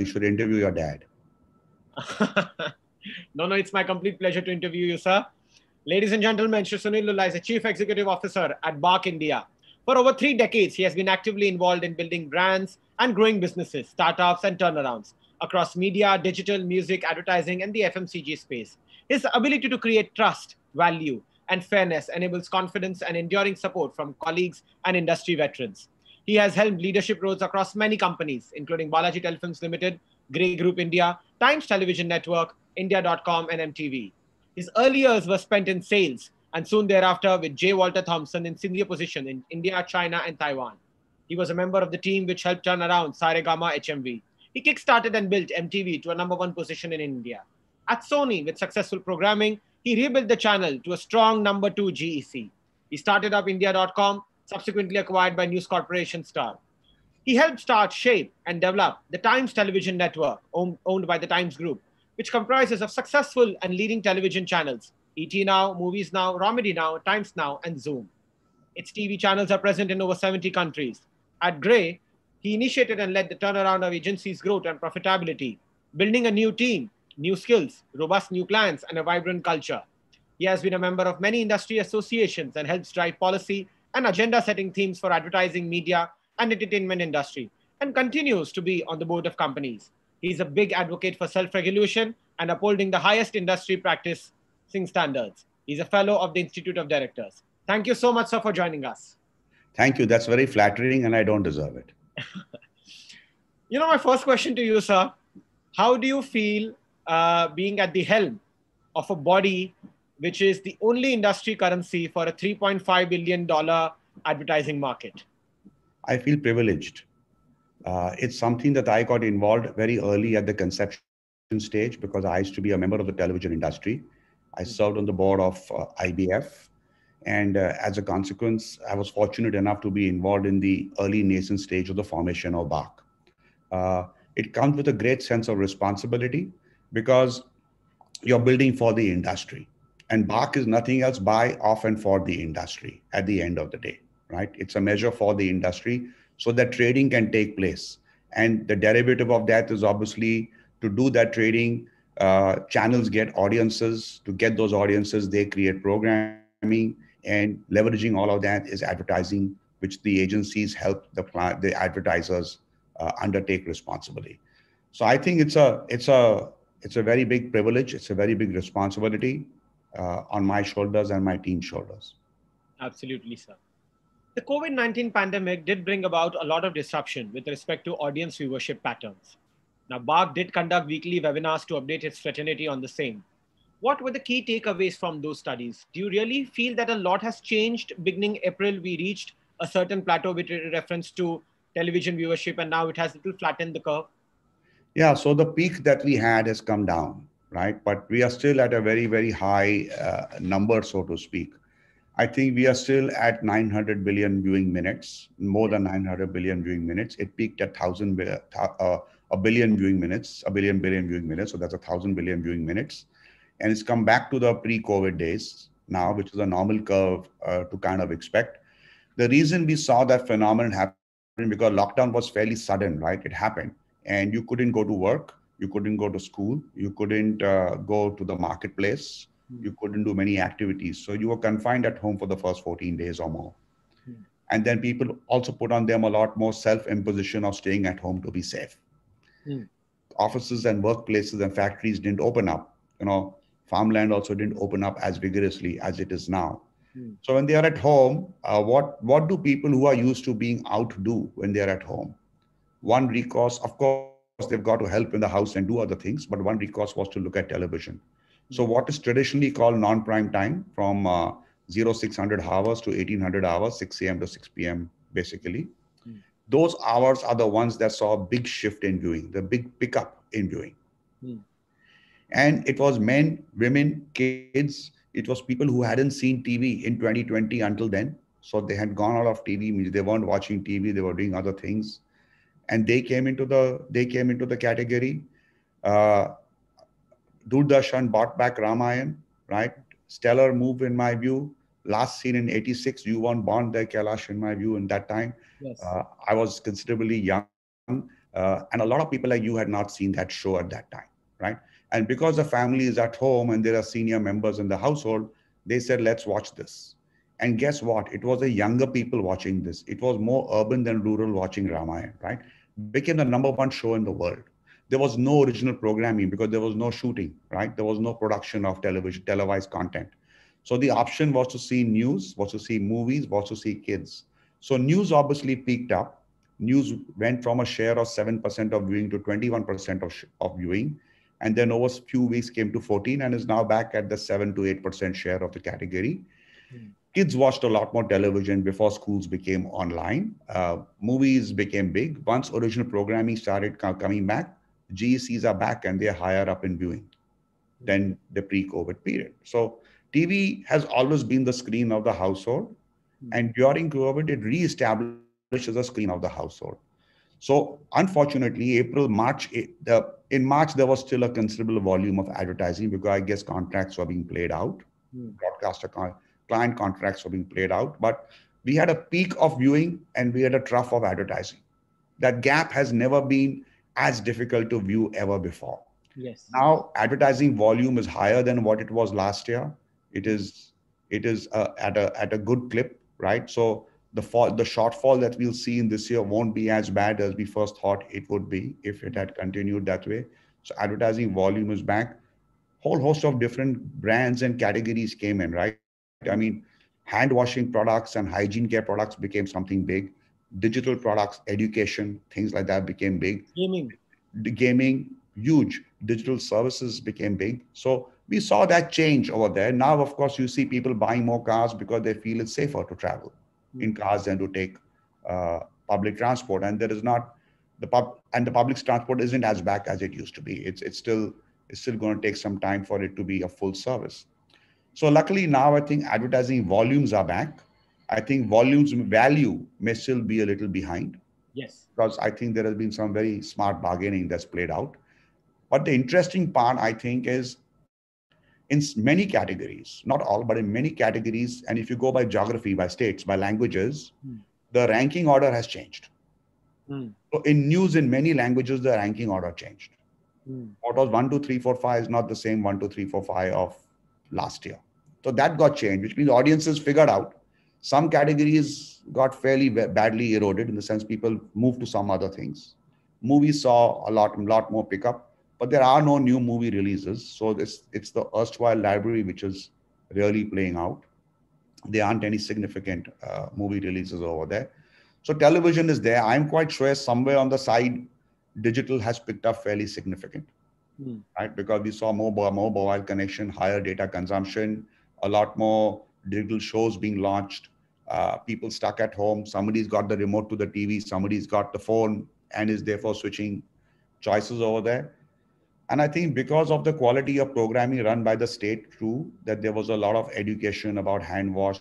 you should interview your dad. no, no, it's my complete pleasure to interview you, sir. Ladies and gentlemen, Shri Sunil Lulla is a Chief Executive Officer at BARC India. For over three decades, he has been actively involved in building brands and growing businesses, startups, and turnarounds across media, digital, music, advertising, and the FMCG space. His ability to create trust, value, and fairness enables confidence and enduring support from colleagues and industry veterans. He has held leadership roles across many companies, including Balaji Telefilms Limited, Grey Group India, Times Television Network, India.com, and MTV. His early years were spent in sales and soon thereafter with J. Walter Thompson in senior position in India, China, and Taiwan. He was a member of the team which helped turn around Saregama HMV. He kickstarted and built MTV to a number one position in India. At Sony, with successful programming, he rebuilt the channel to a strong number two GEC. He started up India.com, subsequently acquired by News Corporation Star. He helped start, shape, and develop the Times Television Network, owned by the Times Group, which comprises of successful and leading television channels ET Now, Movies Now, Romedy Now, Times Now, and Zoom. Its TV channels are present in over 70 countries. At Grey, he initiated and led the turnaround of agency's growth and profitability, building a new team, new skills, robust new clients, and a vibrant culture. He has been a member of many industry associations and helps drive policy and agenda setting themes for advertising, media, and entertainment industry, and continues to be on the board of companies. He's a big advocate for self-regulation and upholding the highest industry practicing standards. He's a fellow of the Institute of Directors. Thank you so much, sir, for joining us. Thank you. That's very flattering, and I don't deserve it. you know, my first question to you, sir, how do you feel uh, being at the helm of a body which is the only industry currency for a $3.5 billion advertising market? I feel privileged. Uh, it's something that I got involved very early at the conception stage because I used to be a member of the television industry. I served on the board of uh, IBF. And uh, as a consequence, I was fortunate enough to be involved in the early nascent stage of the formation of BARC. Uh, it comes with a great sense of responsibility because you're building for the industry. And BARC is nothing else by, of, and for the industry at the end of the day, right? It's a measure for the industry so that trading can take place. And the derivative of that is obviously to do that trading, uh, channels get audiences. To get those audiences, they create programming and leveraging all of that is advertising, which the agencies help the, the advertisers uh, undertake responsibly. So I think it's a it's a it's a very big privilege. It's a very big responsibility uh, on my shoulders and my team's shoulders. Absolutely, sir. The COVID 19 pandemic did bring about a lot of disruption with respect to audience viewership patterns. Now, BARC did conduct weekly webinars to update its fraternity on the same. What were the key takeaways from those studies? Do you really feel that a lot has changed? Beginning April, we reached a certain plateau with reference to television viewership, and now it has little flattened the curve. Yeah, so the peak that we had has come down, right? But we are still at a very, very high uh, number, so to speak. I think we are still at 900 billion viewing minutes, more than 900 billion viewing minutes. It peaked at 1,000 uh, a billion viewing minutes, a billion billion viewing minutes. So that's a 1,000 billion viewing minutes. And it's come back to the pre-COVID days now, which is a normal curve uh, to kind of expect. The reason we saw that phenomenon happen because lockdown was fairly sudden, right? It happened and you couldn't go to work you couldn't go to school you couldn't uh, go to the marketplace mm. you couldn't do many activities so you were confined at home for the first 14 days or more mm. and then people also put on them a lot more self imposition of staying at home to be safe mm. offices and workplaces and factories didn't open up you know farmland also didn't open up as vigorously as it is now hmm. so when they are at home uh, what what do people who are used to being out do when they are at home one recourse, of course, they've got to help in the house and do other things, but one recourse was to look at television. So what is traditionally called non-prime time from uh, 0600 hours to 1800 hours, 6 a.m. to 6 p.m. basically. Mm. Those hours are the ones that saw a big shift in viewing, the big pickup in viewing. Mm. And it was men, women, kids. It was people who hadn't seen TV in 2020 until then. So they had gone out of TV, means they weren't watching TV, they were doing other things and they came into the they came into the category. Uh, Doordarshan bought back Ramayan, right? Stellar move in my view. Last seen in '86, you won Bond there, Kailash, in my view. In that time, yes. uh, I was considerably young, Uh, and a lot of people like you had not seen that show at that time, right? And because the family is at home and there are senior members in the household, they said, let's watch this. And guess what? It was the younger people watching this. It was more urban than rural watching Ramayana, right? Became the number one show in the world. There was no original programming because there was no shooting, right? There was no production of television, televised content. So the option was to see news, was to see movies, was to see kids. So news obviously peaked up. News went from a share of 7% of viewing to 21% of, of viewing. And then over a few weeks came to 14 and is now back at the 7 to 8% share of the category. Kids watched a lot more television before schools became online. Uh, movies became big. Once original programming started coming back, GECs are back and they're higher up in viewing than the pre-COVID period. So TV has always been the screen of the household. Mm. And during COVID, it reestablishes the screen of the household. So unfortunately, April, March, eh, the, in March, there was still a considerable volume of advertising because I guess contracts were being played out. Mm. Broadcaster con- client contracts were being played out. But we had a peak of viewing and we had a trough of advertising. That gap has never been as difficult to view ever before. Yes. Now advertising volume is higher than what it was last year. It is it is uh, at a at a good clip, right? So the fall, the shortfall that we'll see in this year won't be as bad as we first thought it would be if it had continued that way. So advertising volume is back. Whole host of different brands and categories came in, right? I mean, hand washing products and hygiene care products became something big. Digital products, education, things like that became big. Gaming. The gaming, huge. Digital services became big. So we saw that change over there. Now, of course, you see people buying more cars because they feel it's safer to travel in cars than to take uh, public transport. And there is not the pub and the public transport isn't as back as it used to be. It's it's still it's still going to take some time for it to be a full service. So luckily now I think advertising volumes are back. I think volumes value may still be a little behind. Yes. Because I think there has been some very smart bargaining that's played out. But the interesting part, I think, is in many categories, not all, but in many categories. And if you go by geography, by states, by languages, mm. the ranking order has changed. Mm. So in news, in many languages, the ranking order changed. Mm. What was one, two, three, four, five is not the same one, two, three, four, five of last year. So that got changed, which means audiences figured out some categories got fairly badly eroded in the sense people moved to some other things. Movies saw a lot, lot more pickup but there are no new movie releases. So this it's the erstwhile library which is really playing out. There aren't any significant uh, movie releases over there. So television is there. I'm quite sure somewhere on the side, digital has picked up fairly significant, mm. right? Because we saw more, mobile connection, higher data consumption, a lot more digital shows being launched. Uh, people stuck at home. Somebody's got the remote to the TV. Somebody's got the phone and is therefore switching choices over there. And I think because of the quality of programming run by the state too, that there was a lot of education about hand wash,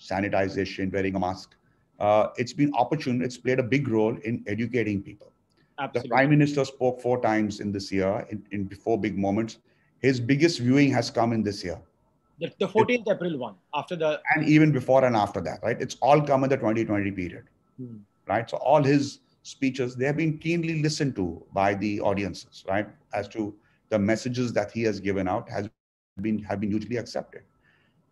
sanitization, wearing a mask. Uh, it's been opportune. It's played a big role in educating people. Absolutely. The prime minister spoke four times in this year in, in four big moments. His biggest viewing has come in this year. The, the 14th it, April one after the and even before and after that, right? It's all come in the 2020 period, hmm. right? So all his speeches, they have been keenly listened to by the audiences, right? As to the messages that he has given out has been have been hugely accepted.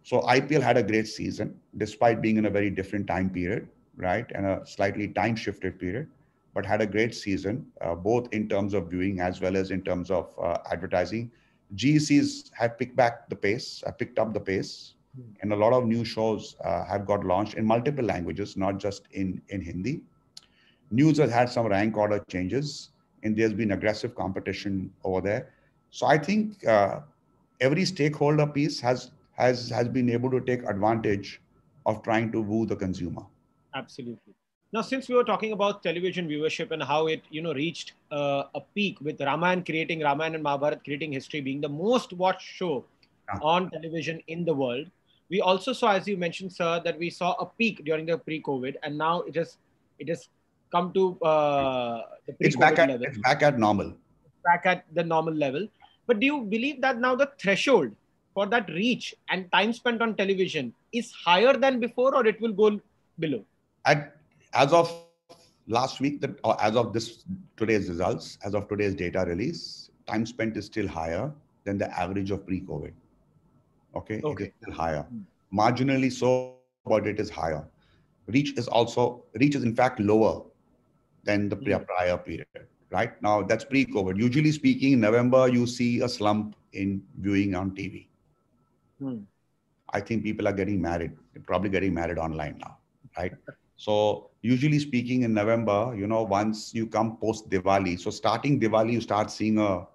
So IPL had a great season, despite being in a very different time period, right, and a slightly time shifted period, but had a great season, uh, both in terms of viewing as well as in terms of uh, advertising. GECs have picked back the pace, have picked up the pace, hmm. and a lot of new shows uh, have got launched in multiple languages, not just in in Hindi. News has had some rank order changes, and there's been aggressive competition over there. So I think uh, every stakeholder piece has has has been able to take advantage of trying to woo the consumer. Absolutely. Now, since we were talking about television viewership and how it, you know, reached uh, a peak with Ramayana creating Ramayana and Mahabharat creating history being the most watched show on television in the world, we also saw, as you mentioned, sir, that we saw a peak during the pre-COVID, and now it is it is come to uh, the it's back at level. it's back at normal. Back at the normal level. But do you believe that now the threshold for that reach and time spent on television is higher than before, or it will go below? At as of last week, that uh, as of this today's results, as of today's data release, time spent is still higher than the average of pre-COVID. Okay, Okay. it is still higher, marginally so, but it is higher. Reach is also reach is in fact lower than the pri- Hmm. prior period. Right now, that's pre-COVID. Usually speaking, in November you see a slump in viewing on TV. Hmm. I think people are getting married, They're probably getting married online now, right? So usually speaking in November, you know, once you come post Diwali, so starting Diwali, you start seeing a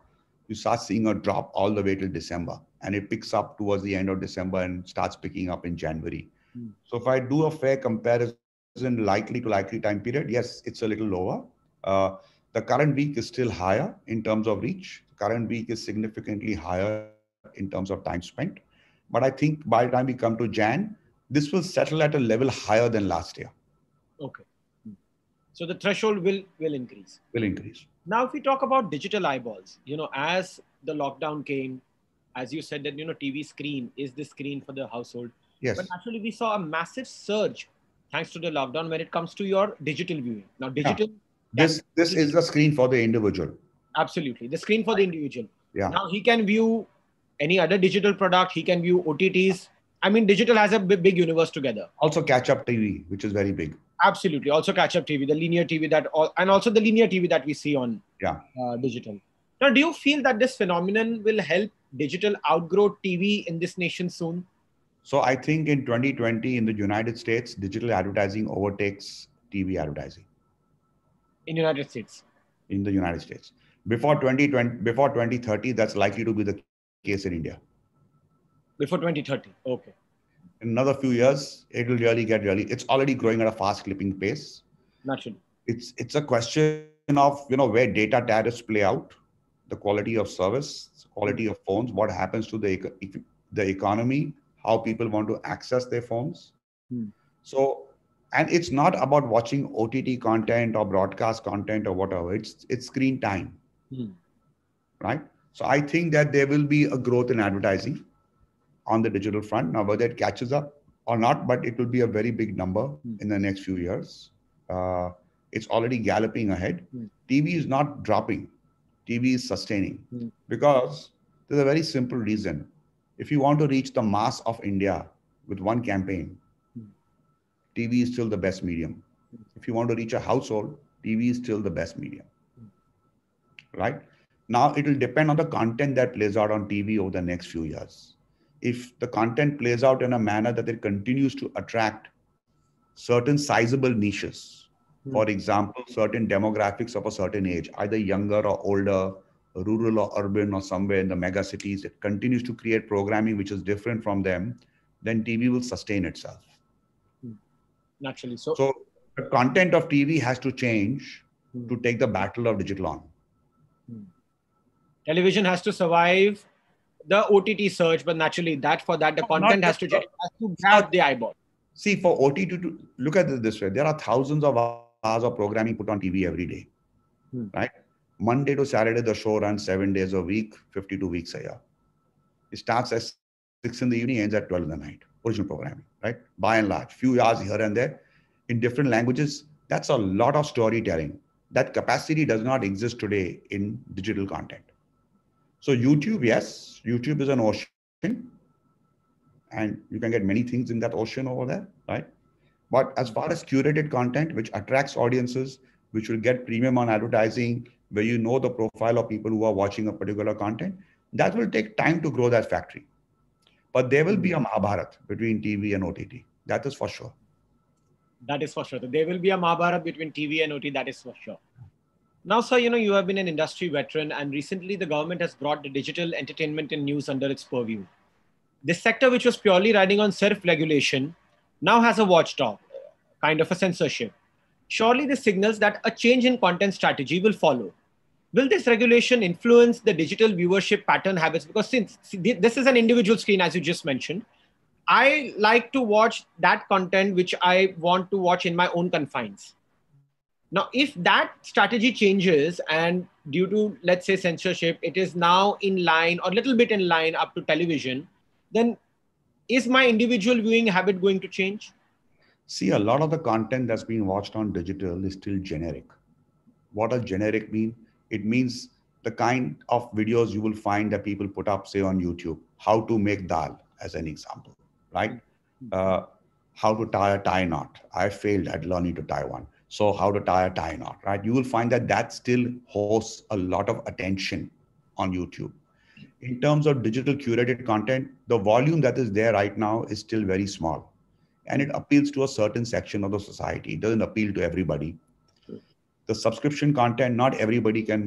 you start seeing a drop all the way till December, and it picks up towards the end of December and starts picking up in January. Hmm. So if I do a fair comparison, likely to likely time period, yes, it's a little lower. Uh, the current week is still higher in terms of reach. Current week is significantly higher in terms of time spent. But I think by the time we come to Jan, this will settle at a level higher than last year, Okay. So the threshold will will increase. will increase. Now, if we talk about digital eyeballs, you know, as the lockdown came, as you said that you know, TV screen is the screen for the household. Yes. But actually, we saw a massive surge thanks to the lockdown when it comes to your digital viewing. Now, digital, This this is the screen for the individual. absolutely, the screen for the individual. Yeah. Now he can view any other digital product. He can view OTTs. I mean, digital has a big, big universe together. Also catch up TV, which is very big. Absolutely. Also, catch up TV, the linear TV that, all, and also the linear TV that we see on Yeah. uh, digital. Now, do you feel that this phenomenon will help digital outgrow TV in this nation soon? So I think in 2020 in the United States, digital advertising overtakes TV advertising in United States. in the United States. Before 2020, before 2030, that's likely to be the case in India. Before 2030. Okay. In another few years, it will really get really. It's already growing at a fast clipping pace. Naturally. It's it's a question of you know where data tariffs play out, the quality of service, quality of phones, what happens to the the economy, how people want to access their phones. Hmm. So, and it's not about watching OTT content or broadcast content or whatever. It's it's screen time, Hmm. right? So I think that there will be a growth in advertising on the digital front. Now, whether it catches up or not, but it will be a very big number Hmm. in the next few years. Uh, it's already galloping ahead. Hmm. TV is not dropping. TV is sustaining Hmm. because there's a very simple reason. If you want to reach the mass of India with one campaign. TV is still the best medium. If you want to reach a household, TV is still the best medium. Right? Now it will depend on the content that plays out on TV over the next few years. If the content plays out in a manner that it continues to attract certain sizable niches, Hmm. for example, certain demographics of a certain age, either younger or older, rural or urban or somewhere in the mega cities, it continues to create programming which is different from them, then TV will sustain itself. Naturally. So, So the content of TV has to change Hmm. to take the battle of digital on. television has to survive the OTT search, but naturally, that for that, the No, content has to, just- change, has to grab the eyeball. See, for OTT to look at it this way, there are thousands of hours of programming put on TV every day, Hmm. right? Monday to Saturday, the show runs seven days a week, 52 weeks a year. It starts at six in the evening, ends at 12 in the night. Original programming, right? By and large, few hours here and there in different languages. That's a lot of storytelling. That capacity does not exist today in digital content. So YouTube, yes, YouTube is an ocean, and you can get many things in that ocean over there, right? But as far as curated content, which attracts audiences, which will get premium on advertising, where you know the profile of people who are watching a particular content, that will take time to grow that factory. But there will be a Mahabharat between TV and OTT. That is for sure. That is for sure. There will be a Mahabharat between TV and OT. That is for sure. Now, sir, you know you have been an industry veteran, and recently the government has brought the digital entertainment and news under its purview. This sector, which was purely riding on self-regulation, now has a watchdog, kind of a censorship. Surely, this signals that a change in content strategy will follow. Will this regulation influence the digital viewership pattern habits? Because since this is an individual screen, as you just mentioned, I like to watch that content which I want to watch in my own confines. Now, if that strategy changes and due to, let's say, censorship, it is now in line or a little bit in line up to television, then is my individual viewing habit going to change? See, a lot of the content that's being watched on digital is still generic. What does generic mean? It means the kind of videos you will find that people put up, say, on YouTube. How to make dal, as an example, right? Mm-hmm. Uh, how to tie a tie knot. I failed at learning to tie one. So how to tie a tie knot, right? You will find that that still hosts a lot of attention on YouTube. In terms of digital curated content, the volume that is there right now is still very small. And it appeals to a certain section of the society. It doesn't appeal to everybody the subscription content not everybody can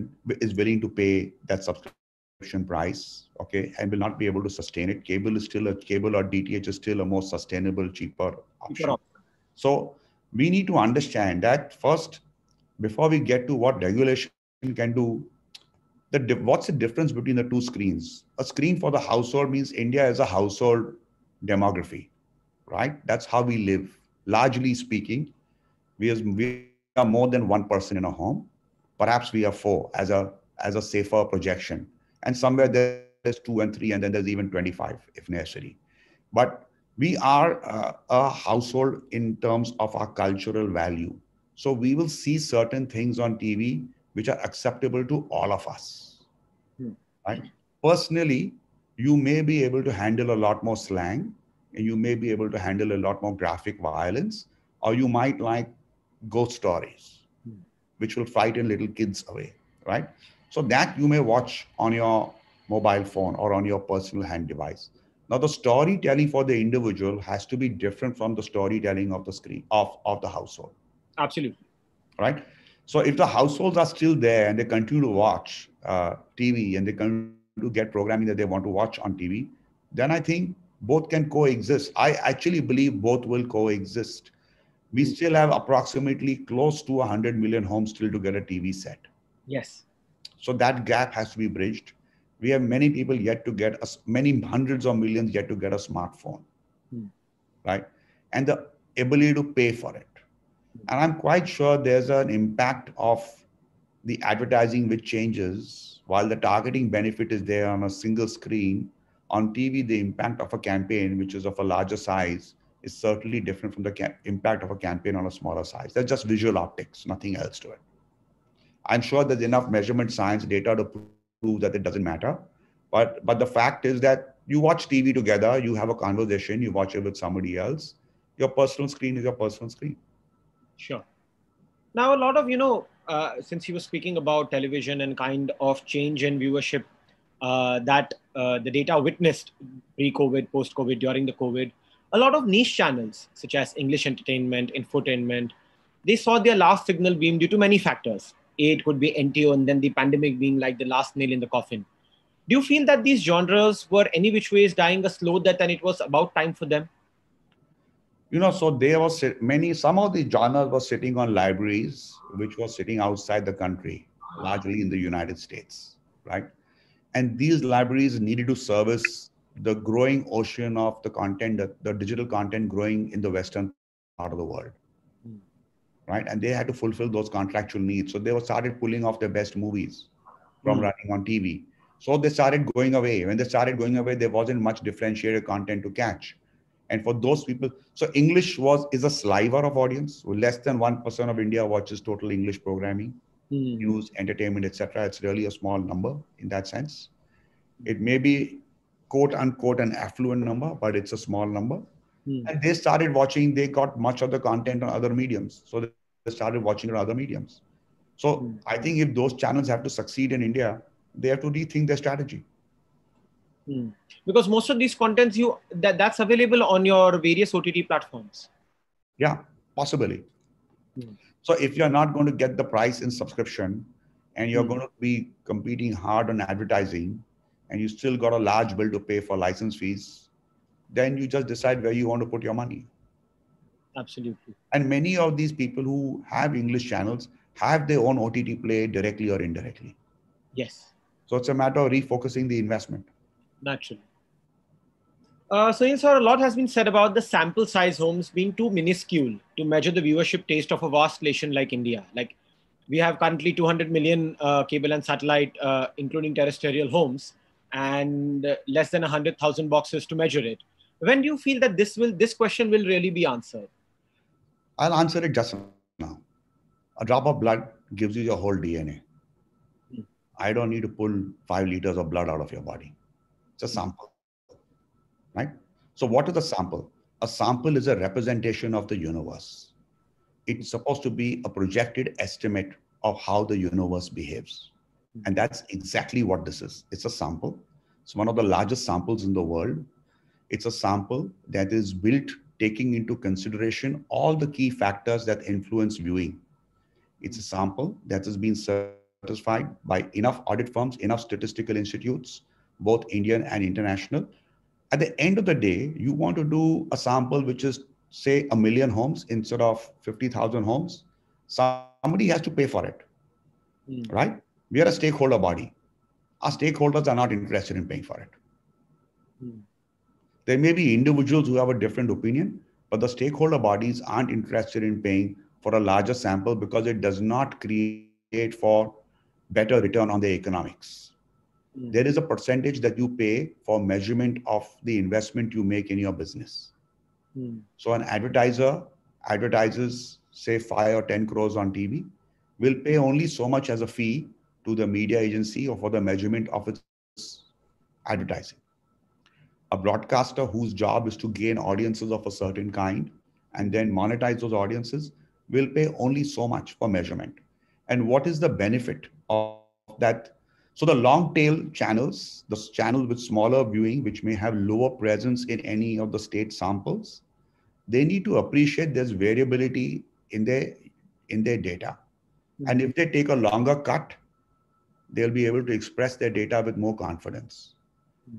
is willing to pay that subscription price okay and will not be able to sustain it cable is still a cable or dth is still a more sustainable cheaper option so we need to understand that first before we get to what regulation can do the what's the difference between the two screens a screen for the household means india is a household demography right that's how we live largely speaking we as we are more than one person in a home, perhaps we are four as a as a safer projection. And somewhere there's two and three, and then there's even 25 if necessary. But we are uh, a household in terms of our cultural value. So we will see certain things on TV which are acceptable to all of us. Hmm. Right? Personally, you may be able to handle a lot more slang and you may be able to handle a lot more graphic violence, or you might like ghost stories, hmm. which will frighten little kids away, right? So that you may watch on your mobile phone or on your personal hand device. Now, the storytelling for the individual has to be different from the storytelling of the screen of, of the household. Absolutely. Right. So if the households are still there and they continue to watch uh, TV and they continue to get programming that they want to watch on TV, then I think both can coexist. I actually believe both will coexist we hmm. still have approximately close to 100 million homes still to get a TV set. Yes. So that gap has to be bridged. We have many people yet to get us, many hundreds of millions yet to get a smartphone, hmm. right? And the ability to pay for it. Hmm. And I'm quite sure there's an impact of the advertising which changes while the targeting benefit is there on a single screen. On TV, the impact of a campaign, which is of a larger size, is certainly different from the impact of a campaign on a smaller size. That's just visual optics, nothing else to it. I'm sure there's enough measurement science data to prove that it doesn't matter. But but the fact is that you watch TV together, you have a conversation, you watch it with somebody else. Your personal screen is your personal screen. Sure. Now, a lot of you know, uh, since you were speaking about television and kind of change in viewership uh, that uh, the data witnessed pre-COVID, post-COVID, during the COVID, a lot of niche channels, such as English entertainment, infotainment, they saw their last signal beam due to many factors. It could be NTO and then the pandemic being like the last nail in the coffin. Do you feel that these genres were any which ways dying a slow death and it was about time for them? You know, so there was many, some of the genres were sitting on libraries, which was sitting outside the country, largely in the United States, right? And these libraries needed to service the growing ocean of the content, the, the digital content growing in the Western part of the world. Right. And they had to fulfill those contractual needs. So they were started pulling off their best movies from mm. running on TV. So they started going away. When they started going away, there wasn't much differentiated content to catch. And for those people, so English was is a sliver of audience. Less than one percent of India watches total English programming, mm. news, entertainment, etc. It's really a small number in that sense. It may be quote unquote an affluent number, but it's a small number. Hmm. And they started watching, they got much of the content on other mediums. So they started watching on other mediums. So hmm. I think if those channels have to succeed in India, they have to rethink their strategy. Hmm. Because most of these contents you that that's available on your various OTT platforms. Yeah, possibly. Hmm. So if you're not going to get the price in subscription and you're hmm. going to be competing hard on advertising, and you still got a large bill to pay for license fees, then you just decide where you want to put your money. Absolutely. And many of these people who have English channels have their own OTT play directly or indirectly. Yes. So it's a matter of refocusing the investment. Naturally. Uh, so, in sir, a lot has been said about the sample size homes being too minuscule to measure the viewership taste of a vast nation like India. Like we have currently 200 million uh, cable and satellite, uh, including terrestrial homes, and less than 100,000 boxes to measure it. When do you feel that this will this question will really be answered? I'll answer it just now. A drop of blood gives you your whole DNA. I don't need to pull five liters of blood out of your body. It's a sample, right? So, what is a sample? A sample is a representation of the universe. It's supposed to be a projected estimate of how the universe behaves. And that's exactly what this is. It's a sample. It's one of the largest samples in the world. It's a sample that is built taking into consideration all the key factors that influence viewing. It's a sample that has been certified by enough audit firms, enough statistical institutes, both Indian and international. At the end of the day, you want to do a sample which is, say, a million homes instead of 50,000 homes. Somebody has to pay for it, mm. right? We are a stakeholder body. Our stakeholders are not interested in paying for it. Mm. There may be individuals who have a different opinion, but the stakeholder bodies aren't interested in paying for a larger sample because it does not create for better return on the economics. Mm. There is a percentage that you pay for measurement of the investment you make in your business. Mm. So an advertiser advertises say 5 or 10 crores on TV will pay only so much as a fee to the media agency or for the measurement of its advertising a broadcaster whose job is to gain audiences of a certain kind and then monetize those audiences will pay only so much for measurement. And what is the benefit of that? So the long tail channels, the channels with smaller viewing, which may have lower presence in any of the state samples, they need to appreciate there's variability in their in their data. And if they take a longer cut, they'll be able to express their data with more confidence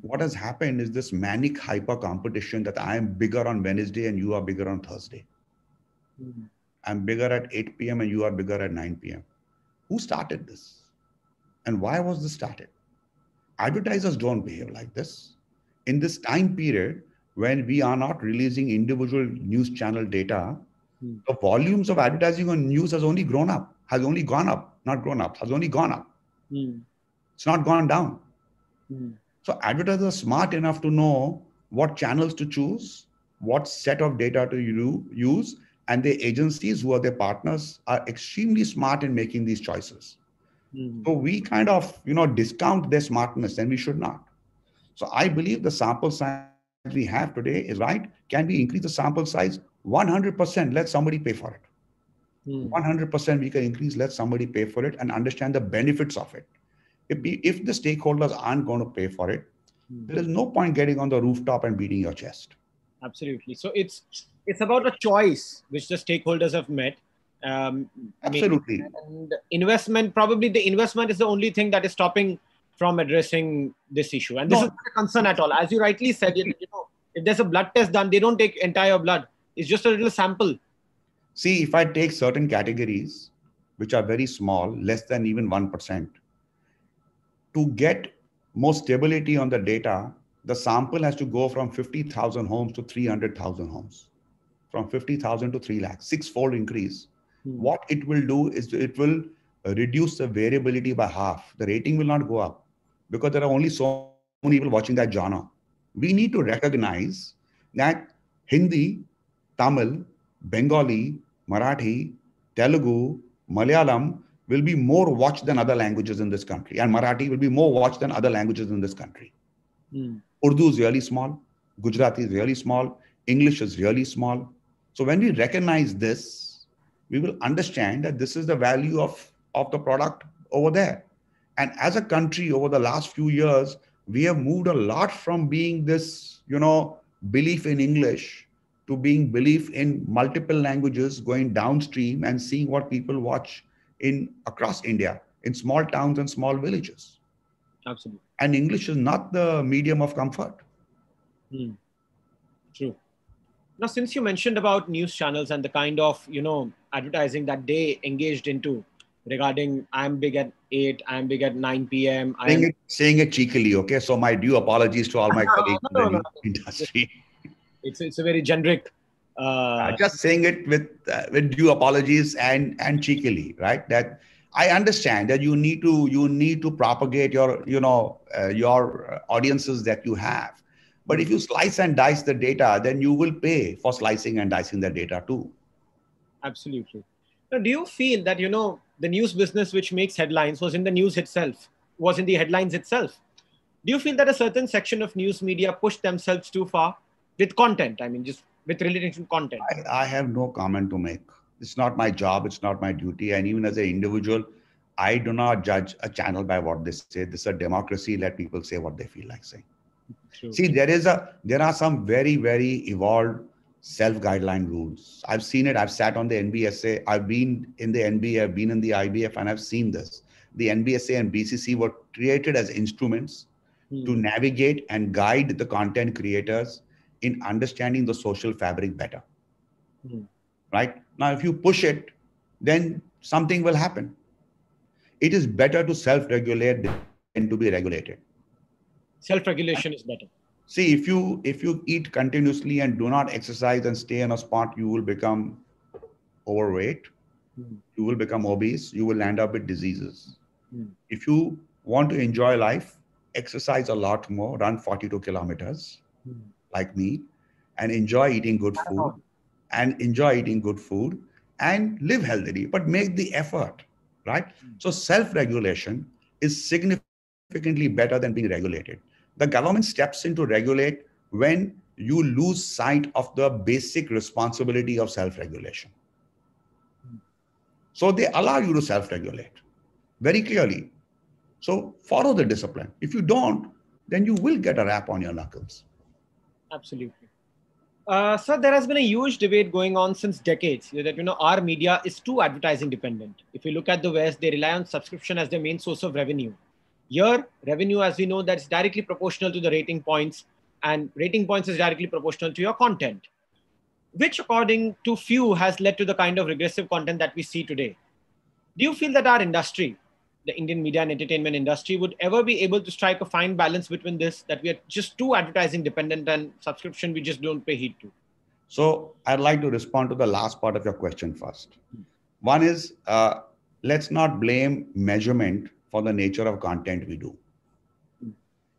what has happened is this manic hyper competition that I am bigger on Wednesday and you are bigger on Thursday. Mm-hmm. I'm bigger at 8 p.m. and you are bigger at 9 p.m. Who started this? And why was this started? Advertisers don't behave like this. In this time period, when we are not releasing individual news channel data, mm. the volumes of advertising on news has only grown up, has only gone up, not grown up, has only gone up. Mm. It's not gone down. Mm. So advertisers are smart enough to know what channels to choose, what set of data to use, and the agencies who are their partners are extremely smart in making these choices. Mm-hmm. So we kind of, you know, discount their smartness, and we should not. So I believe the sample size we have today is right. Can we increase the sample size? 100%. Let somebody pay for it. Mm. 100% we can increase. Let somebody pay for it and understand the benefits of it if, if the stakeholders aren't going to pay for it, mm. there is no point getting on the rooftop and beating your chest. Absolutely. So it's it's about a choice which the stakeholders have met. Um, Absolutely. And investment, probably the investment is the only thing that is stopping from addressing this issue. And this no. is not a concern at all. As you rightly said, you know, if there's a blood test done, they don't take entire blood. It's just a little sample. See, if I take certain categories, which are very small, less than even 1%, to get more stability on the data, the sample has to go from 50,000 homes to 300,000 homes, from 50,000 to 3 lakhs, six-fold increase. Hmm. What it will do is it will reduce the variability by half. The rating will not go up because there are only so many people watching that genre. We need to recognize that Hindi, Tamil, Bengali, Marathi, Telugu, Malayalam will be more watched than other languages in this country, and Marathi will be more watched than other languages in this country. Mm. Urdu is really small, Gujarati is really small, English is really small. So when we recognize this, we will understand that this is the value of, of the product over there. And as a country, over the last few years, we have moved a lot from being this, you know, belief in English to being belief in multiple languages, going downstream and seeing what people watch in across India, in small towns and small villages. Absolutely. And English is not the medium of comfort. Hmm. True. Now, since you mentioned about news channels and the kind of you know advertising that they engaged into regarding I'm big at eight, I'm big at nine p.m. Saying, it, saying it cheekily, okay. So my due apologies to all my colleagues no, in the no, industry. It's it's a very generic uh, just saying it with uh, with due apologies and and cheekily, right? That I understand that you need to you need to propagate your you know uh, your audiences that you have, but if you slice and dice the data, then you will pay for slicing and dicing the data too. Absolutely. Now, do you feel that you know the news business, which makes headlines, was in the news itself, was in the headlines itself? Do you feel that a certain section of news media pushed themselves too far with content? I mean, just with relating to content. I, I have no comment to make. It's not my job. It's not my duty. And even as an individual, I do not judge a channel by what they say. This is a democracy. Let people say what they feel like saying. True. See, there is a there are some very very evolved self guideline rules. I've seen it. I've sat on the NBSA. I've been in the NBA. I've been in the IBF, and I've seen this. The NBSA and BCC were created as instruments hmm. to navigate and guide the content creators in understanding the social fabric better. Hmm. Right now, if you push it, then something will happen it is better to self-regulate than to be regulated self-regulation is better see if you if you eat continuously and do not exercise and stay in a spot you will become overweight mm. you will become obese you will end up with diseases mm. if you want to enjoy life exercise a lot more run 42 kilometers mm. Like me and enjoy eating good food and enjoy eating good food and live healthily but make the effort right? Hmm. So self-regulation is significantly better than being regulated. The government steps in to regulate when you lose sight of the basic responsibility of self-regulation. Hmm. So they allow you to self-regulate very clearly. So follow the discipline. If you don't, then you will get a rap on your knuckles. Absolutely. Uh, so there has been a huge debate going on since decades that you know our media is too advertising dependent. If you look at the West, they rely on subscription as their main source of revenue. Here, revenue, as we know, that's directly proportional to the rating points, and rating points is directly proportional to your content, which, according to few, has led to the kind of regressive content that we see today. Do you feel that our industry, the Indian media and entertainment industry would ever be able to strike a fine balance between this that we are just too advertising dependent and subscription we just don't pay heed to? So I'd like to respond to the last part of your question first. Hmm. One is uh, let's not blame measurement for the nature of content we do. Hmm.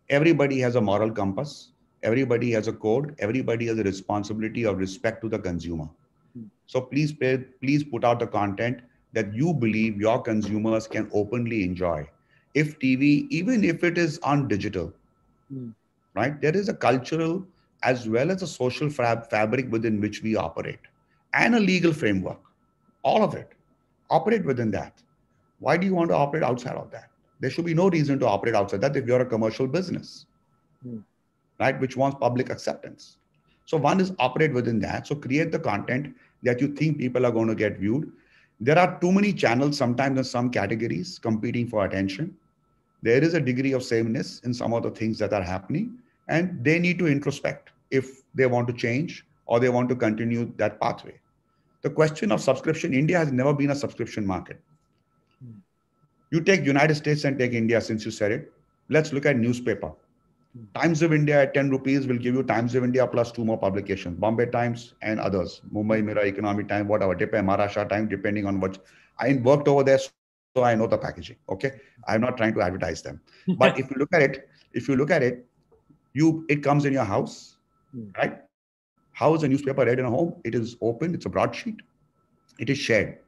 Everybody has a moral compass. Everybody has a code. Everybody has a responsibility of respect to the consumer. Hmm. So please, pay, please put out the content that you believe your consumers can openly enjoy. If TV, even if it is on digital, mm. right, there is a cultural as well as a social fab- fabric within which we operate and a legal framework. All of it. Operate within that. Why do you want to operate outside of that? There should be no reason to operate outside that if you're a commercial business, mm. right, which wants public acceptance. So, one is operate within that. So, create the content that you think people are going to get viewed there are too many channels sometimes in some categories competing for attention. There is a degree of sameness in some of the things that are happening, and they need to introspect if they want to change or they want to continue that pathway. The question of subscription, India has never been a subscription market. Hmm. You take United States and take India since you said it. Let's look at newspaper. Times of India at 10 rupees will give you Times of India plus two more publications, Bombay Times and others, Mumbai Mirror, Economic Time, whatever, depend, Maharashtra Time, depending on what. I worked over there, so I know the packaging. Okay, I'm not trying to advertise them, but if you look at it, if you look at it, you it comes in your house, hmm. right? How is a newspaper read in a home? It is open. It's a broadsheet. It is shared.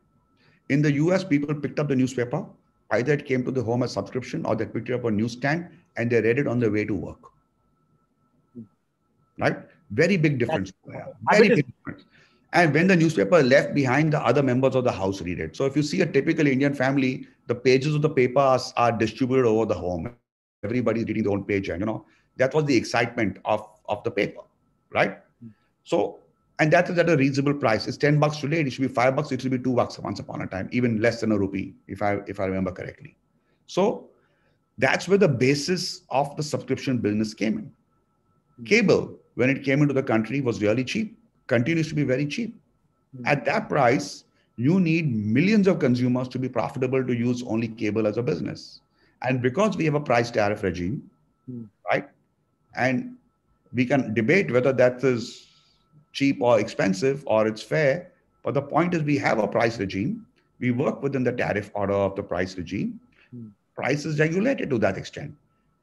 In the US, people picked up the newspaper. Either it came to the home as subscription or they picked it up on newsstand and they read it on the way to work. Right? Very big difference. Very big difference. And when the newspaper left behind, the other members of the house read it. So if you see a typical Indian family, the pages of the paper are, are distributed over the home. Everybody's reading their own page. And, you know, that was the excitement of, of the paper. Right? So, and that is at a reasonable price. It's 10 bucks today. It should be five bucks. It should be two bucks once upon a time, even less than a rupee, if I if I remember correctly. So that's where the basis of the subscription business came in. Cable, when it came into the country, was really cheap, continues to be very cheap. Mm-hmm. At that price, you need millions of consumers to be profitable to use only cable as a business. And because we have a price tariff regime, mm-hmm. right? And we can debate whether that is cheap or expensive or it's fair. But the point is, we have a price regime. We work within the tariff order of the price regime. Price is regulated to that extent.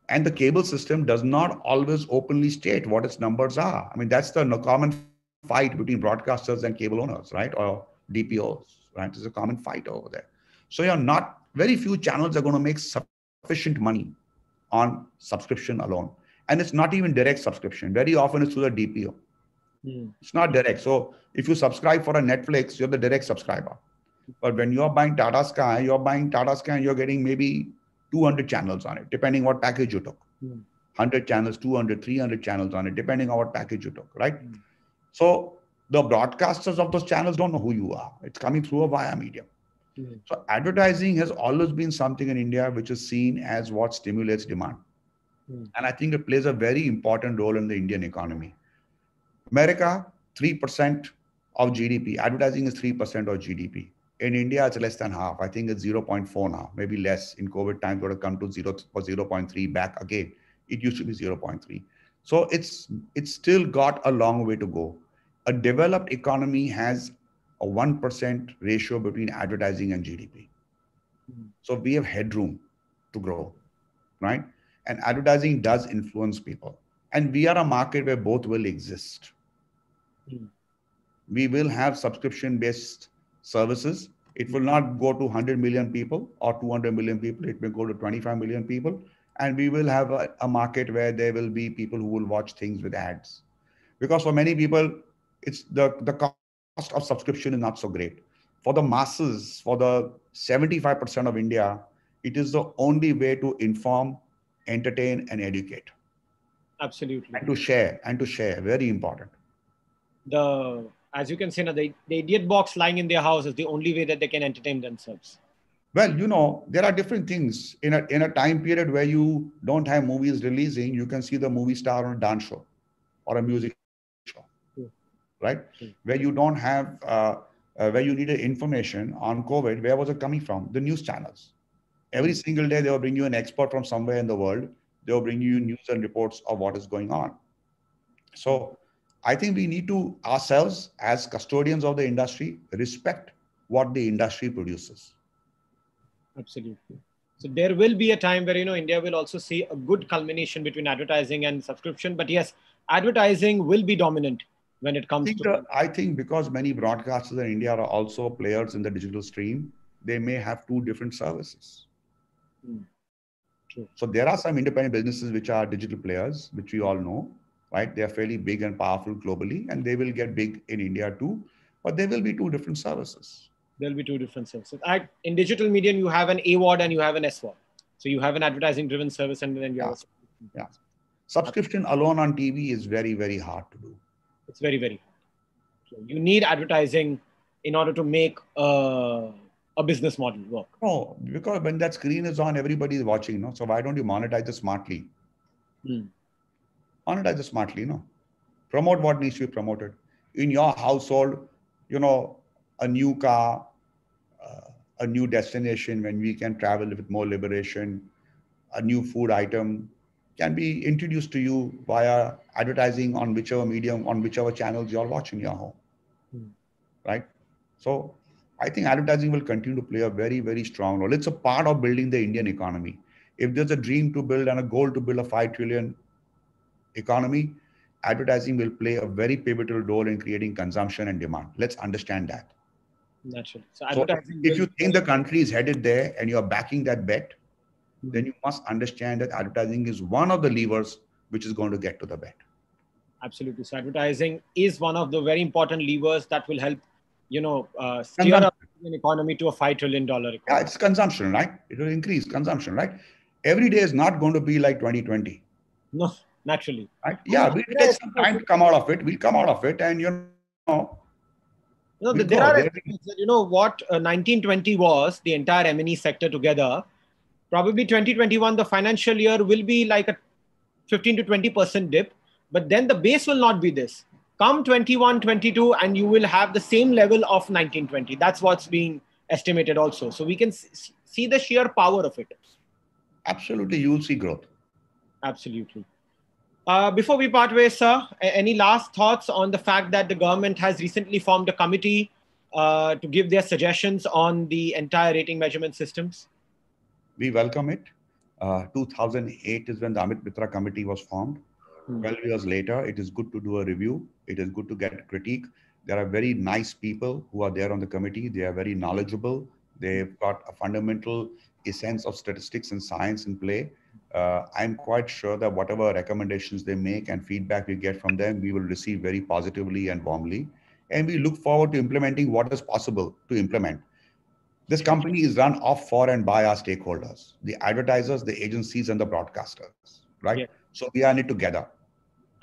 And the cable system does not always openly state what its numbers are. I mean, that's the common fight between broadcasters and cable owners, right? Or DPOs, right? There's a common fight over there. So you're not very few channels are going to make sufficient money on subscription alone. And it's not even direct subscription. Very often it's through the DPO. Mm. It's not direct. So if you subscribe for a Netflix, you're the direct subscriber. But when you're buying Tata Sky, you're buying Tata Sky and you're getting maybe 200 channels on it, depending what package you took. Mm. 100 channels, 200, 300 channels on it, depending on what package you took, right? Mm. So the broadcasters of those channels don't know who you are. It's coming through a via medium. Mm. So advertising has always been something in India which is seen as what stimulates demand. Mm. And I think it plays a very important role in the Indian economy. America, 3% of GDP. Advertising is 3% of GDP. In India, it's less than half. I think it's 0.4 now, maybe less. In COVID times, got to come to 0 or 0.3 back again. It used to be 0.3. So it's it's still got a long way to go. A developed economy has a 1% ratio between advertising and GDP. So we have headroom to grow, right? And advertising does influence people. And we are a market where both will exist. Mm. We will have subscription based services. It will not go to 100 million people or 200 million people. It may go to 25 million people. And we will have a, a market where there will be people who will watch things with ads. Because for many people, it's the, the cost of subscription is not so great. For the masses, for the 75% of India, it is the only way to inform, entertain, and educate. Absolutely. And to share, and to share, very important. The as you can see now, the, the idiot box lying in their house is the only way that they can entertain themselves. Well, you know, there are different things. In a in a time period where you don't have movies releasing, you can see the movie star on a dance show or a music show, yeah. right? Yeah. Where you don't have, uh, uh, where you needed information on COVID, where was it coming from? The news channels. Every single day, they will bring you an expert from somewhere in the world. They will bring you news and reports of what is going on. So I think we need to ourselves, as custodians of the industry, respect what the industry produces. Absolutely. So there will be a time where you know India will also see a good culmination between advertising and subscription. But yes, advertising will be dominant when it comes I think to. The, I think because many broadcasters in India are also players in the digital stream, they may have two different services. Hmm. So there are some independent businesses which are digital players, which we all know right? They are fairly big and powerful globally, and they will get big in India too. But there will be two different services. There'll be two different services. I, in digital media, you have an AVOD and you have an SVOD. So you have an advertising-driven service, and then you yeah. have. A... Yeah. Subscription alone on TV is very, very hard to do. It's very, very hard. So you need advertising in order to make a, a business model work. No, because when that screen is on, everybody is watching. No, so why don't you monetize it smartly? Hmm monetize it smartly, you know. Promote what needs to be promoted. In your household, you know, a new car, uh, a new destination when we can travel with more liberation, a new food item can be introduced to you via advertising on whichever medium, on whichever channels you're watching your home. Mm. Right? So I think advertising will continue to play a very, very strong role. It's a part of building the Indian economy. If there's a dream to build and a goal to build a 5 trillion economy, advertising will play a very pivotal role in creating consumption and demand. Let's understand that. Naturally. So, so if you think the country is headed there and you're backing that bet, mm-hmm. then you must understand that advertising is one of the levers which is going to get to the bet. Absolutely. So advertising is one of the very important levers that will help, you know, uh, steer up an economy to a five trillion dollar economy. Yeah, it's consumption, right? It will increase consumption, right? Every day is not going to be like 2020. No, naturally. Right? Yeah, we'll take some time to come out of it. We'll come out of it, and you know. You know, we'll there are you know what uh, 1920 was the entire M&E sector together. Probably 2021, the financial year will be like a 15 to 20 percent dip, but then the base will not be this. Come 21, 22, and you will have the same level of 1920. That's what's being estimated also. So we can see the sheer power of it. Absolutely, you will see growth. Absolutely. Uh, before we part ways, sir, any last thoughts on the fact that the government has recently formed a committee uh, to give their suggestions on the entire rating measurement systems? We welcome it. Uh, 2008 is when the Amit Mitra committee was formed. Hmm. 12 years later, it is good to do a review. It is good to get critique. There are very nice people who are there on the committee. They are very knowledgeable. They've got a fundamental essence of statistics and science in play. Uh, I'm quite sure that whatever recommendations they make and feedback we get from them, we will receive very positively and warmly. And we look forward to implementing what is possible to implement. This company is run off for and by our stakeholders, the advertisers, the agencies, and the broadcasters, right? Yeah. So we are in it together.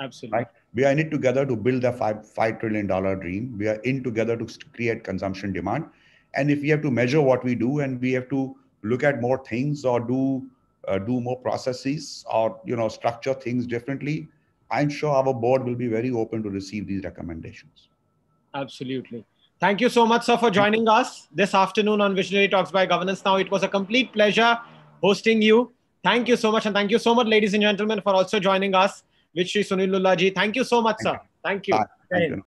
Absolutely. Right? We are in it together to build the five, $5 trillion dream. We are in together to create consumption demand. And if we have to measure what we do and we have to look at more things or do uh, do more processes or you know structure things differently i'm sure our board will be very open to receive these recommendations absolutely thank you so much sir for joining us this afternoon on visionary talks by governance now it was a complete pleasure hosting you thank you so much and thank you so much ladies and gentlemen for also joining us with Sri Sunil Lulla ji. Thank you so much, thank sir. You. Thank you. Thank you.